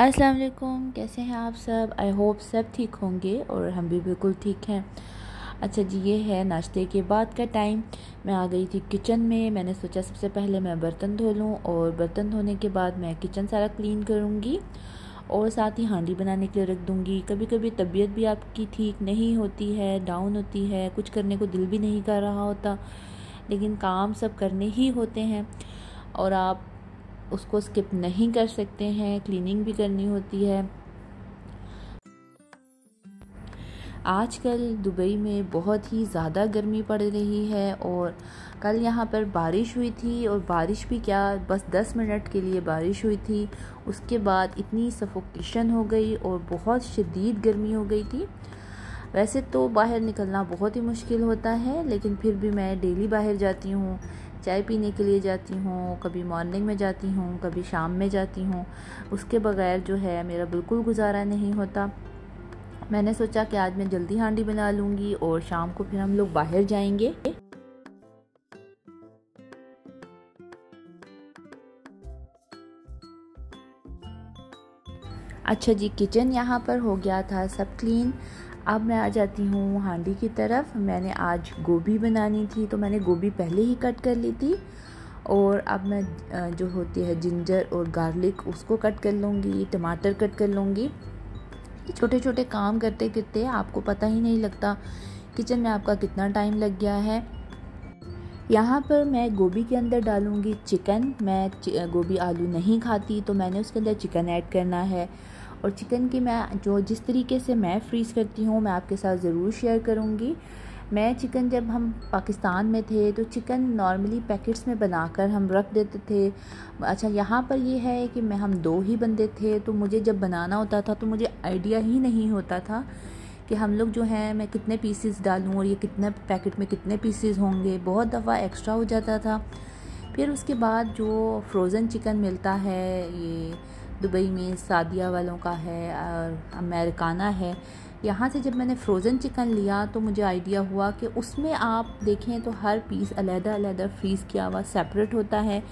अस्सलाम वालेकुम, कैसे हैं आप सब? आई होप सब ठीक होंगे और हम भी बिल्कुल ठीक हैं। अच्छा जी, ये है नाश्ते के बाद का टाइम मैं आ गई थी किचन में। मैंने सोचा सबसे पहले मैं बर्तन धो लूँ और बर्तन धोने के बाद मैं किचन सारा क्लीन करूँगी और साथ ही हांडी बनाने के लिए रख दूँगी। कभी कभी तबीयत भी आपकी ठीक नहीं होती है डाउन होती है, कुछ करने को दिल भी नहीं कर रहा होता, लेकिन काम सब करने ही होते हैं। और आप उसको स्किप नहीं कर सकते हैं क्लीनिंग भी करनी होती है। आजकल दुबई में बहुत ही ज़्यादा गर्मी पड़ रही है और कल यहाँ पर बारिश हुई थी और बारिश भी क्या, बस 10 मिनट के लिए बारिश हुई थी। उसके बाद इतनी सफोकेशन हो गई और बहुत शदीद गर्मी हो गई थी। वैसे तो बाहर निकलना बहुत ही मुश्किल होता है, लेकिन फिर भी मैं डेली बाहर जाती हूँ। चाय पीने के लिए जाती हूँ, कभी मॉर्निंग में जाती हूँ, कभी शाम में जाती हूँ। उसके बगैर जो है मेरा बिल्कुल गुजारा नहीं होता। मैंने सोचा कि आज मैं जल्दी हांडी बना लूँगी और शाम को फिर हम लोग बाहर जाएँगे। अच्छा जी किचन यहाँ पर हो गया था, सब क्लीन अब मैं आ जाती हूँ हांडी की तरफ़। मैंने आज गोभी बनानी थी तो मैंने गोभी पहले ही कट कर ली थी। और अब मैं जो होती है जिंजर और गार्लिक, उसको कट कर लूँगी, टमाटर कट कर लूँगी। छोटे छोटे काम करते करते आपको पता ही नहीं लगता किचन में आपका कितना टाइम लग गया है। यहाँ पर मैं गोभी के अंदर डालूँगी चिकन। मैं गोभी आलू नहीं खाती तो मैंने उसके अंदर चिकन ऐड करना है। और चिकन की मैं जो जिस तरीके से मैं फ्रीज़ करती हूँ, मैं आपके साथ ज़रूर शेयर करूँगी। मैं चिकन जब हम पाकिस्तान में थे तो चिकन नॉर्मली पैकेट्स में बनाकर हम रख देते थे। अच्छा यहाँ पर ये है कि मैं, हम दो ही बंदे थे तो मुझे जब बनाना होता था तो मुझे आइडिया ही नहीं होता था कि हम लोग जो हैं, मैं कितने पीसेस डालूँ और ये कितने पैकेट में कितने पीसेस होंगे। बहुत दफ़ा एक्स्ट्रा हो जाता था। फिर उसके बाद जो फ्रोज़न चिकन मिलता है, ये दुबई में सादिया वालों का है और अमेरिकाना है। यहाँ से जब मैंने फ्रोज़न चिकन लिया तो मुझे आइडिया हुआ कि उसमें आप देखें तो हर पीस अलहदा अलहदा फ्रीज़ किया हुआ सेपरेट होता है।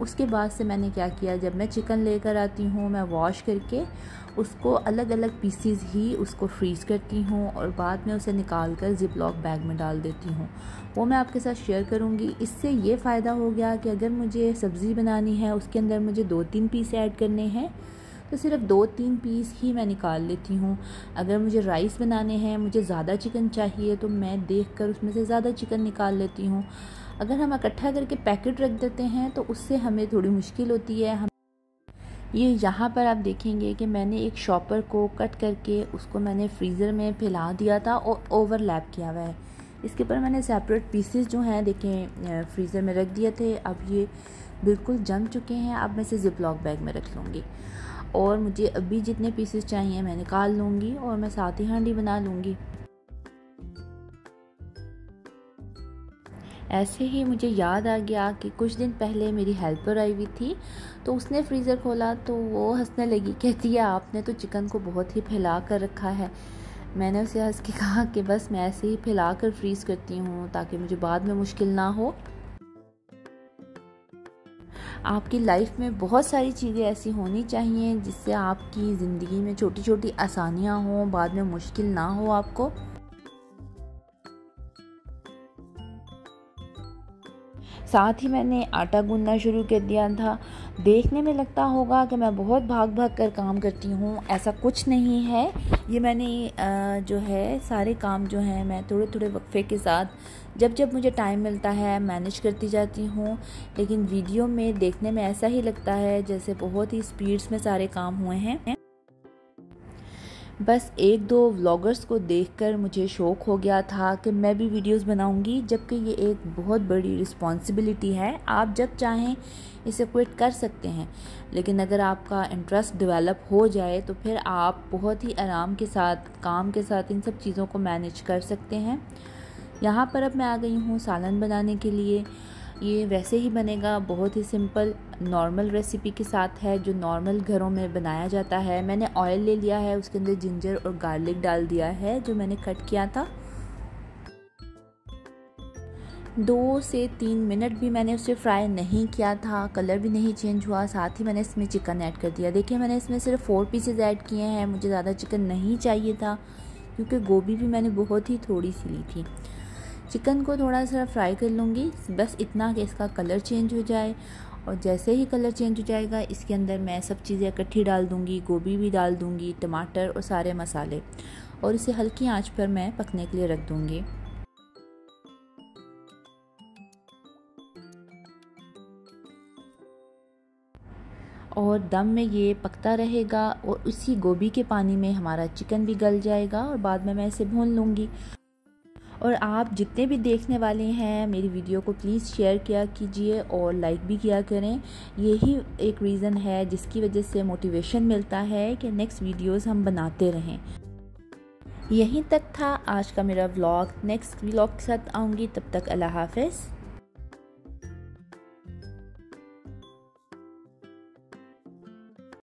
उसके बाद से मैंने क्या किया, जब मैं चिकन लेकर आती हूँ, मैं वॉश करके उसको अलग अलग पीसीज ही उसको फ्रीज़ करती हूँ और बाद में उसे निकाल कर ज़िप लॉक बैग में डाल देती हूँ। वो मैं आपके साथ शेयर करूँगी। इससे ये फ़ायदा हो गया कि अगर मुझे सब्ज़ी बनानी है, उसके अंदर मुझे दो तीन पीस ऐड करने हैं तो सिर्फ़ दो तीन पीस ही मैं निकाल लेती हूँ। अगर मुझे राइस बनाने हैं, मुझे ज़्यादा चिकन चाहिए तो मैं देख कर उसमें से ज़्यादा चिकन निकाल लेती हूँ। अगर हम इकट्ठा करके पैकेट रख देते हैं तो उससे हमें थोड़ी मुश्किल होती है। हम ये यहाँ पर आप देखेंगे कि मैंने एक शॉपर को कट करके उसको मैंने फ्रीज़र में फैला दिया था और ओवरलैप किया हुआ है। इसके ऊपर मैंने सेपरेट पीसेस जो हैं, देखें फ्रीज़र में रख दिए थे। अब ये बिल्कुल जम चुके हैं। अब मैं इसे ज़िप लॉक बैग में रख लूँगी। और मुझे अभी जितने पीसेस चाहिए मैं निकाल लूँगी और मैं साथ ही हांडी बना लूँगी। ऐसे ही मुझे याद आ गया कि कुछ दिन पहले मेरी हेल्पर आई हुई थी तो उसने फ्रीज़र खोला तो वो हंसने लगी, कहती है, आपने तो चिकन को बहुत ही फैला कर रखा है। मैंने उसे हंस के कहा कि, बस मैं ऐसे ही फैला कर फ्रीज़ करती हूँ ताकि मुझे बाद में मुश्किल ना हो। आपकी लाइफ में बहुत सारी चीज़ें ऐसी होनी चाहिए जिससे आपकी ज़िंदगी में छोटी छोटी आसानियाँ हों, बाद में मुश्किल ना हो आपको। साथ ही मैंने आटा गूंदना शुरू कर दिया था। देखने में लगता होगा कि मैं बहुत भाग भाग कर काम करती हूँ, ऐसा कुछ नहीं है। ये मैंने जो है, सारे काम जो हैं, मैं थोड़े थोड़े वक्फे के साथ जब जब मुझे टाइम मिलता है मैनेज करती जाती हूँ। लेकिन वीडियो में देखने में ऐसा ही लगता है, जैसे बहुत ही स्पीड्स में सारे काम हुए हैं। बस एक दो व्लॉगर्स को देखकर मुझे शौक़ हो गया था कि मैं भी वीडियोस बनाऊँगी, जबकि ये एक बहुत बड़ी रिस्पॉन्सिबिलिटी है। आप जब चाहें इसे क्विट कर सकते हैं, लेकिन अगर आपका इंटरेस्ट डेवलप हो जाए तो फिर आप बहुत ही आराम के साथ, काम के साथ इन सब चीज़ों को मैनेज कर सकते हैं। यहाँ पर अब मैं आ गई हूँ सालन बनाने के लिए। ये वैसे ही बनेगा, बहुत ही सिंपल नॉर्मल रेसिपी के साथ है, जो नॉर्मल घरों में बनाया जाता है। मैंने ऑयल ले लिया है, उसके अंदर जिंजर और गार्लिक डाल दिया है, जो मैंने कट किया था। दो से तीन मिनट भी मैंने उसे फ्राई नहीं किया था कलर भी नहीं चेंज हुआ, साथ ही मैंने इसमें चिकन ऐड कर दिया। देखिए, मैंने इसमें सिर्फ़ फ़ोर पीसेज ऐड किए हैं, मुझे ज़्यादा चिकन नहीं चाहिए था, क्योंकि गोभी भी मैंने बहुत ही थोड़ी सी ली थी। चिकन को थोड़ा सा फ्राई कर लूँगी। बस इतना कि इसका कलर चेंज हो जाए। और जैसे ही कलर चेंज हो जाएगा, इसके अंदर मैं सब चीज़ें इकट्ठी डाल दूँगी, गोभी भी डाल दूँगी, टमाटर और सारे मसाले। और इसे हल्की आँच पर मैं पकने के लिए रख दूँगी। और दम में ये पकता रहेगा और उसी गोभी के पानी में हमारा चिकन भी गल जाएगा और बाद में मैं इसे भून लूँगी। और आप जितने भी देखने वाले हैं, मेरी वीडियो को प्लीज़ शेयर किया कीजिए और लाइक भी किया करें। यही एक रीज़न है जिसकी वजह से मोटिवेशन मिलता है कि नेक्स्ट वीडियोस हम बनाते रहें। यहीं तक था आज का मेरा व्लॉग नेक्स्ट व्लॉग के साथ आऊँगी, तब तक अल्लाह हाफिज़।